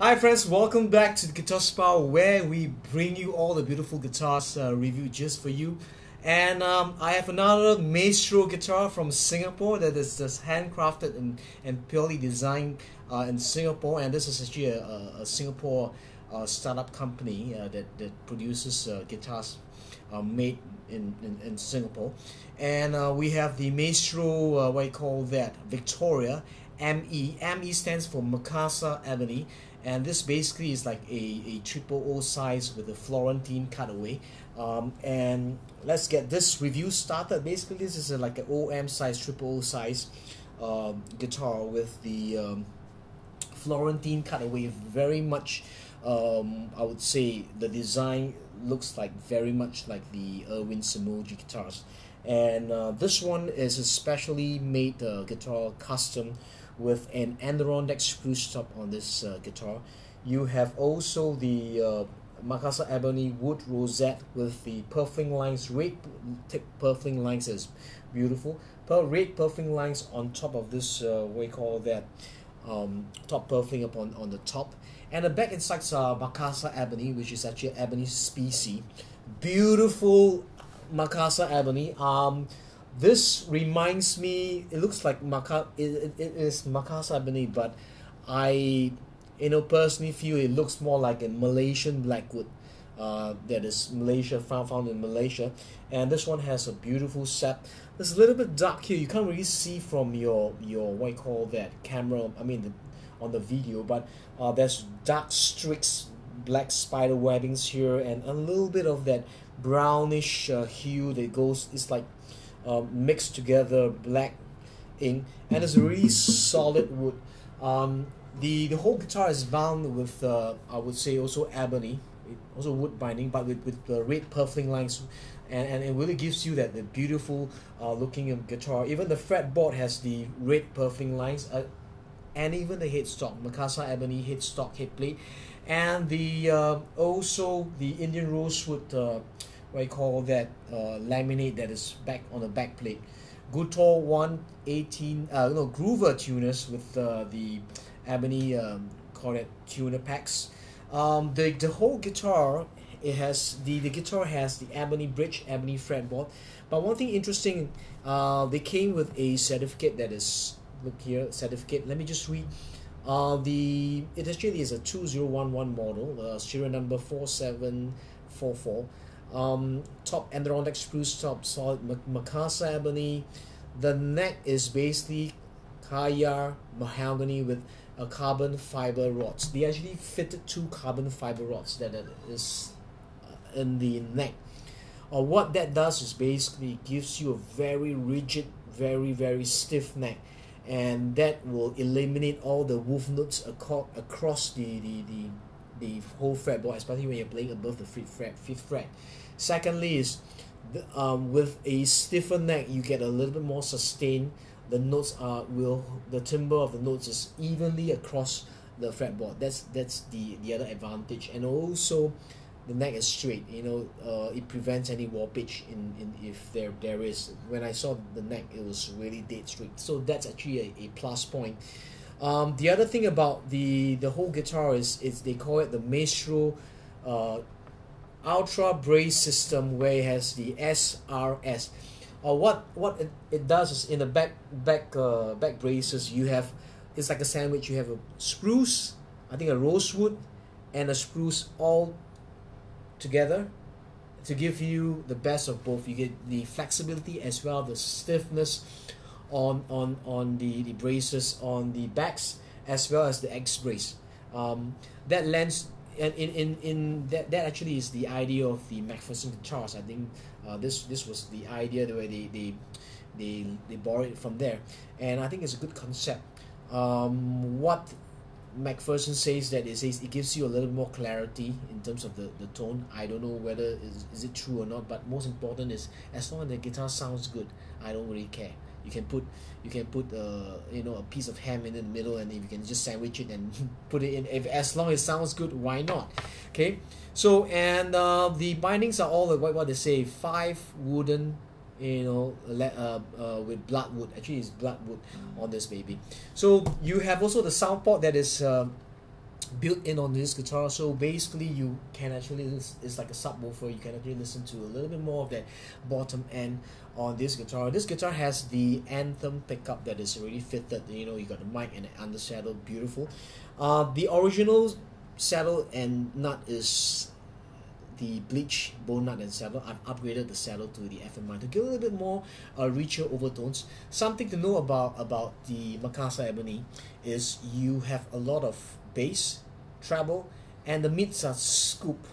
Hi friends, welcome back to the Guitar Spa where we bring you all the beautiful guitars uh, review just for you. And um, I have another Maestro guitar from Singapore that is just handcrafted and, and purely designed uh, in Singapore. And this is actually a, a, Singapore uh, startup company uh, that, that produces uh, guitars uh, made in, in, in, Singapore. And we have the Maestro, what do you call that, Victoria ME. ME stands for Macassar Ebony and this basically is like a, a triple O size with a Florentine cutaway. Um, and let's get this review started. Basically this is a, like an OM size triple O size uh, guitar with the um, Florentine cutaway. Very much um, I would say the design looks like very much like the Ervin Somogyi guitars. And uh, this one is especially made uh, guitar custom with an Adirondack spruce top on this uh, guitar. You have also the uh, Macassar Ebony wood rosette with the purfling lines, red purfling lines is beautiful. Per red purfling lines on top of this, uh, we call that um, top purfling upon on the top. And the back and sides are Macassar Ebony, which is actually ebony species. Beautiful Macassar Ebony. Um, this reminds me. It looks like Maca. It, it is Macassar ebony, but I, you know, personally feel it looks more like a Malaysian blackwood. Uh, that is Malaysia found found in Malaysia, and this one has a beautiful set. It's a little bit dark here. You can't really see from your your what you call that camera. I mean, the, on the video, but uh, there's dark streaks, black spider webbings here, and a little bit of that brownish uh, hue that goes. It's like um, mixed together black ink and it's a really solid wood. Um, the the whole guitar is bound with uh, I would say also ebony also wood binding but with, with the red purfling lines and, and it really gives you that the beautiful uh, looking guitar. Even the fretboard has the red purfling lines uh, and even the headstock Macassar ebony headstock headplate. And the uh, also the Indian rosewood uh, what you call that uh, laminate that is back on the back plate. Gutor 118, uh, no, Grover tuners with uh, the ebony, um, call it tuner packs. Um, the, the whole guitar, it has, the, the guitar has the ebony bridge, ebony fretboard. But one thing interesting, uh, they came with a certificate that is, look here, certificate, let me just read. Uh, the it actually is a 2011 model, uh, serial number 4744 um, top Adirondack spruce top, solid Macassar ebony. The neck is basically Khaya mahogany with a carbon fiber rods. They actually fitted two carbon fiber rods that is uh, in the neck. Uh, what that does is basically gives you a very rigid, very very stiff neck, and that will eliminate all the wolf notes across the the, the the whole fretboard, especially when you're playing above the fifth fret. Fifth fret. Secondly, is the, um, with a stiffer neck, you get a little bit more sustain. The notes are will the timbre of the notes is evenly across the fretboard. That's that's the the other advantage, and also the neck is straight. You know, uh, it prevents any warpage in, in if there there is. When I saw the neck, it was really dead straight. So that's actually a, a plus point. Um, the other thing about the the whole guitar is is they call it the Maestro uh, Ultra Brace system where it has the SRS. Uh, what what it, it does is in the back back uh, back braces you have it's like a sandwich. You have a spruce, I think a rosewood, and a spruce all together to give you the best of both. You get the flexibility as well the stiffness on on on the, the braces on the backs as well as the X brace. Um, that lends and in, in, in that, that actually is the idea of the McPherson guitars. I think uh, this this was the idea the way they they they, they borrowed it from there, and I think it's a good concept. Um, what McPherson says that it says it gives you a little more clarity in terms of the, the tone. I don't know whether is, is it true or not, but most important is as long as the guitar sounds good, I don't really care you can put you can put uh, you know a piece of ham in the middle and you can just sandwich it and put it in. If as long as it sounds good why not? Okay? So and uh, the bindings are all what, what they say five wooden you know uh, uh, with bloodwood actually it's bloodwood on this baby. So you have also the sound port that is uh, built in on this guitar. So basically you can actually it's like a subwoofer. You can actually listen to a little bit more of that bottom end on this guitar. This guitar has the anthem pickup that is already fitted. You know you got the mic and the undersaddle. Beautiful. Uh, the original saddle and nut is the bleach bone nut and saddle. I've upgraded the saddle to the FMI to give a little bit more uh, richer overtones. Something to know about about the Makassar Ebony is you have a lot of bass treble and the mids are scoop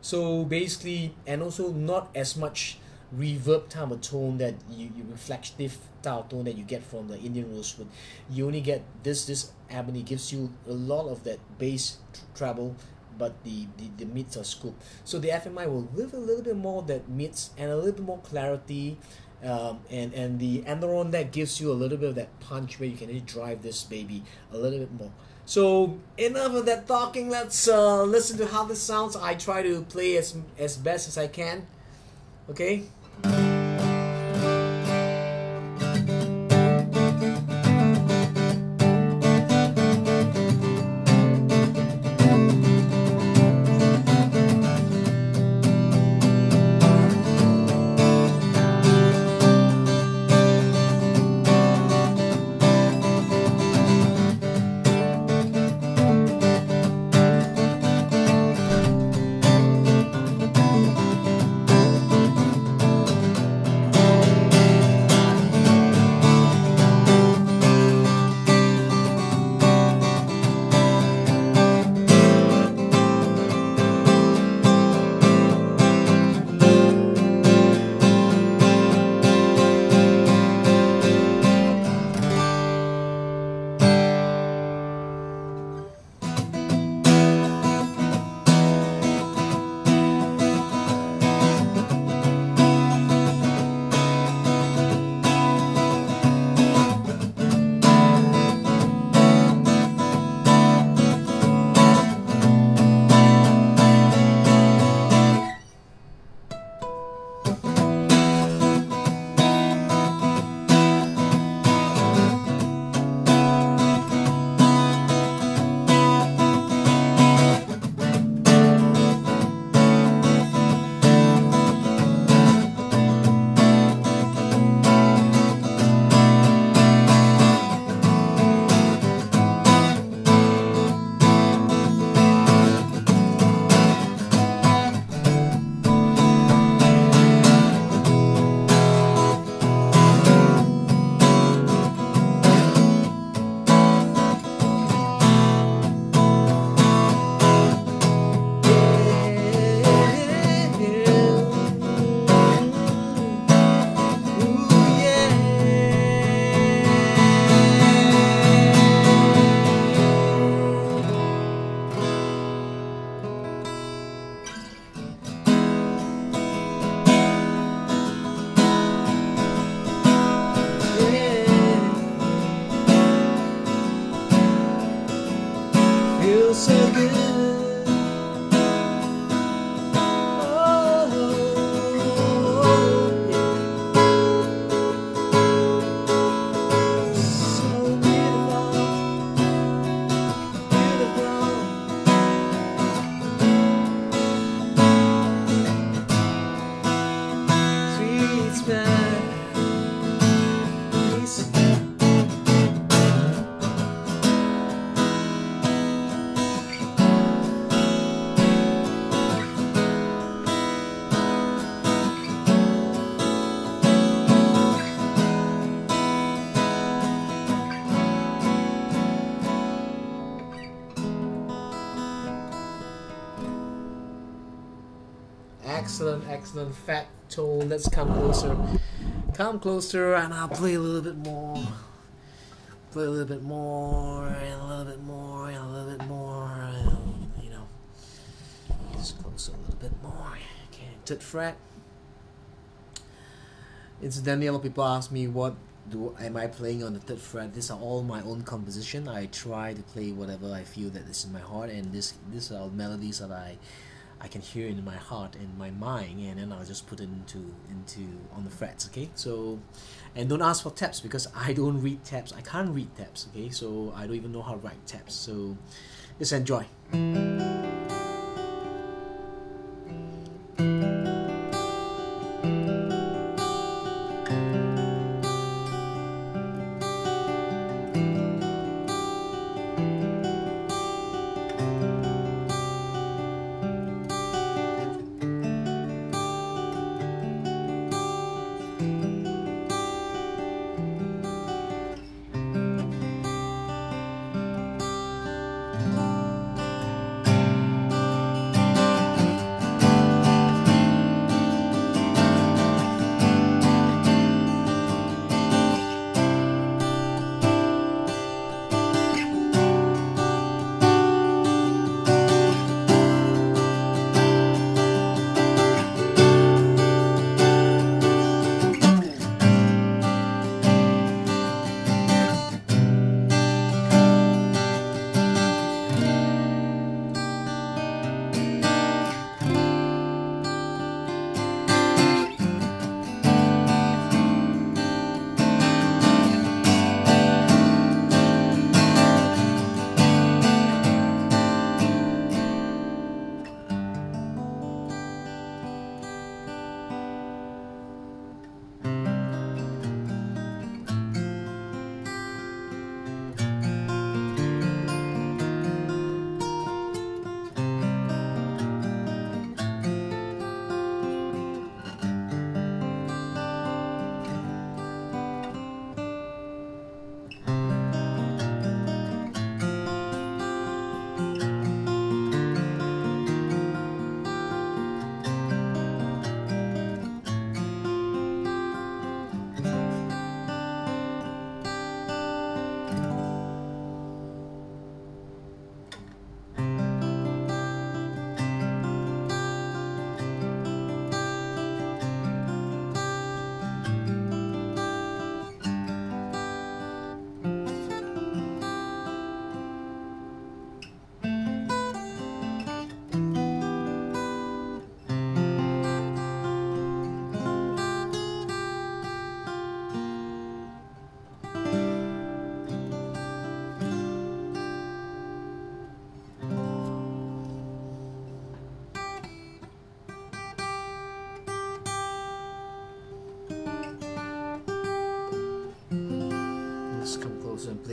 so basically and also not as much reverb type of tone that you, you reflective type of tone that you get from the Indian rosewood you only get this this ebony gives you a lot of that bass treble but the, the, the mids are scoop. So the FMI will give a little bit more that mids and a little bit more clarity. Um, and, and the Adirondack gives you a little bit of that punch where you can really drive this baby a little bit more. So enough of that talking. Let's uh, listen to how this sounds. I try to play as as best as I can. Okay. Excellent, excellent fat tone. Let's come closer. Come closer and I'll play a little bit more. Play a little bit more and a little bit more and a little bit more. And, you know, just closer a little bit more. Okay, third fret. Incidentally, a lot of people ask me what do am I playing on the third fret. These are all my own composition. I try to play whatever I feel that is in my heart, and this these are melodies that I I can hear in my heart and my mind and then I'll just put it into into on the frets okay? So and don't ask for tabs because I don't read tabs. I can't read tabs okay? So I don't even know how to write tabs. So Just enjoy.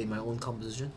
My own composition.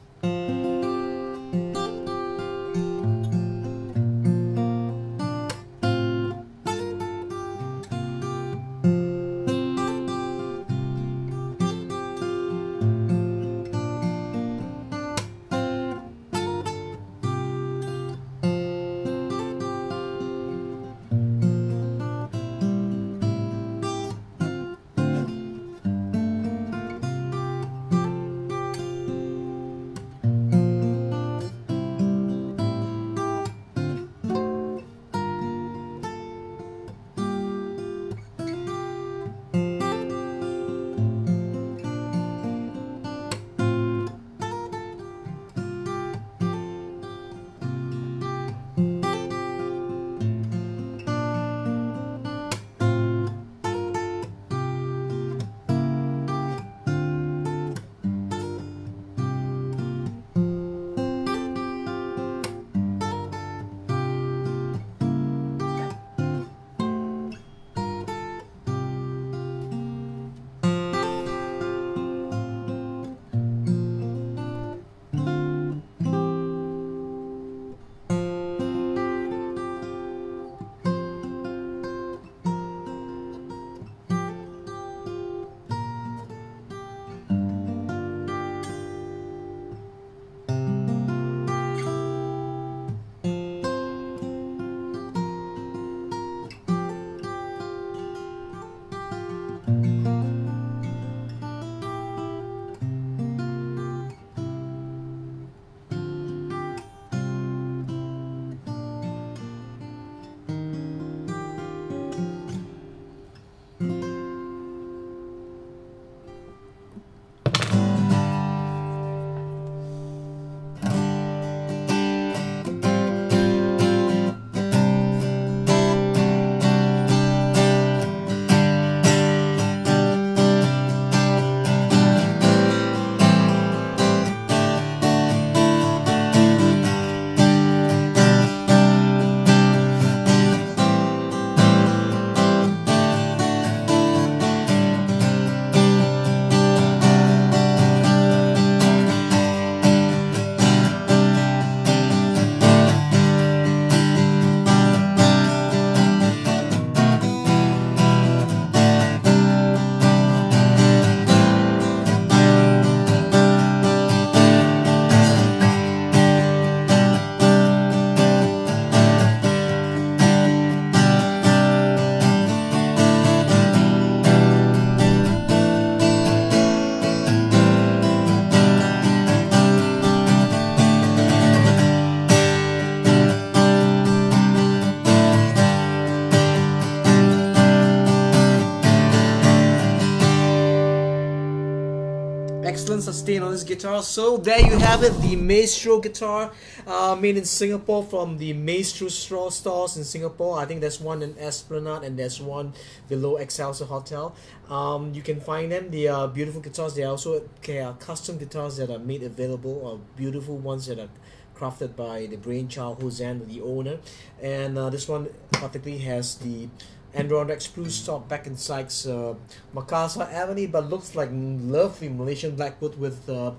Sustain on this guitar. So there you have it, the Maestro guitar, uh, made in Singapore from the Maestro Straw stores in Singapore. I think there's one in Esplanade and there's one below Excelsior Hotel. Um, you can find them. They are beautiful guitars. They are also okay, are custom guitars that are made available, or beautiful ones that are crafted by the brainchild Hosan, the owner. And uh, this one particularly has the Adirondack spruce top back in Sykes uh, Makassar Ebony, but looks like lovely Malaysian blackwood with uh,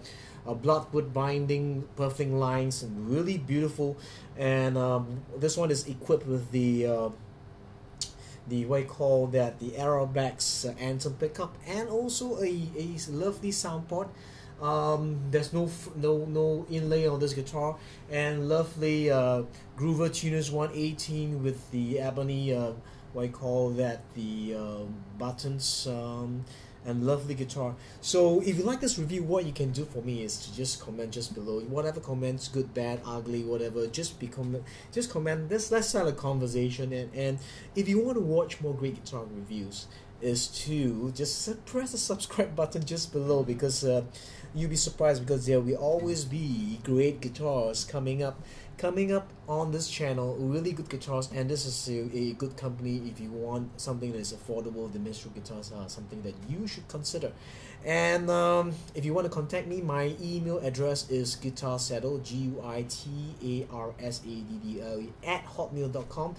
bloodwood binding, perfect lines, and really beautiful. And um, this one is equipped with the uh, the what call that the LR Baggs uh, anthem pickup, and also a, a lovely sound port. Um, there's no no no inlay on this guitar, and lovely uh, Grover Tuners 118 with the ebony. Uh, what I call that the uh, buttons um, and lovely guitar. So if you like this review what you can do for me is to just comment just below. Whatever comments good bad ugly whatever just be comment just comment. Let's let's start a conversation and, and if you want to watch more great guitar reviews is to just press the subscribe button just below because uh, you'll be surprised because there will always be great guitars coming up coming up on this channel really good guitars and this is a, good company if you want something that is affordable the Maestro guitars are something that you should consider. And um, if you want to contact me my email address is guitar guitarsaddle g-u-i-t-a-r-s-a-d-d-l at hotmail.com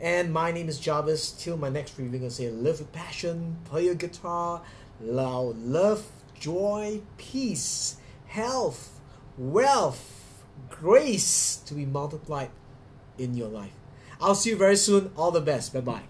and my name is Jarvis. Till my next review I'm gonna say live with passion play your guitar loud love joy peace health wealth grace to be multiplied in your life. I'll see you very soon. All the best. Bye bye.